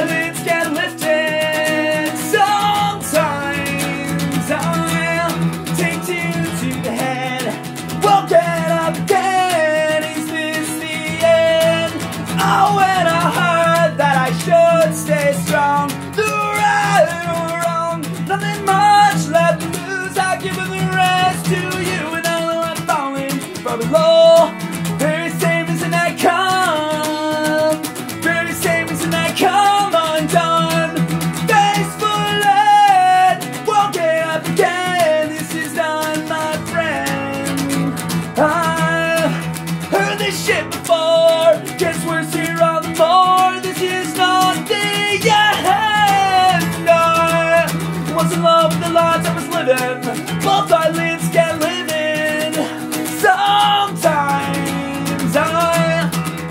Let Was in love with the lives I was living. Both eyelids can't live in. Sometimes I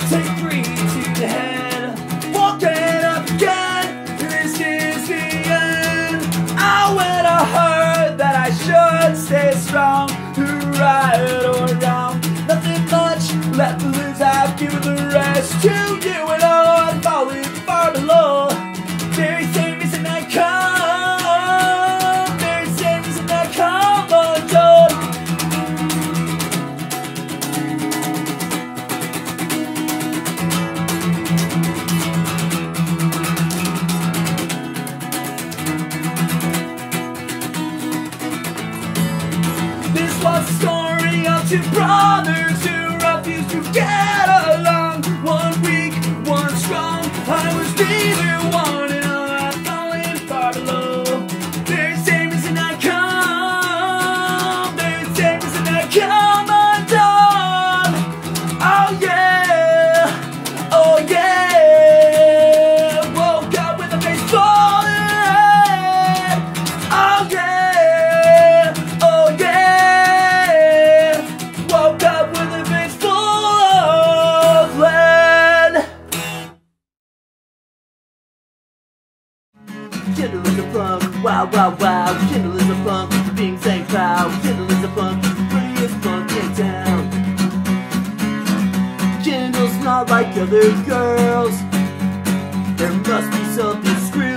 take three to the head. Walking up again This is the end. I went have heard that I should stay strong Right or wrong? Nothing much left to lose I've given the rest to you and all. the story of two brothers. Kindle is a punk. Wow, wow, wow. Kindle is a punk. Being sang proud. Kindle is a punk. Prettiest punk in town. Kindle's not like other girls. There must be something screwed.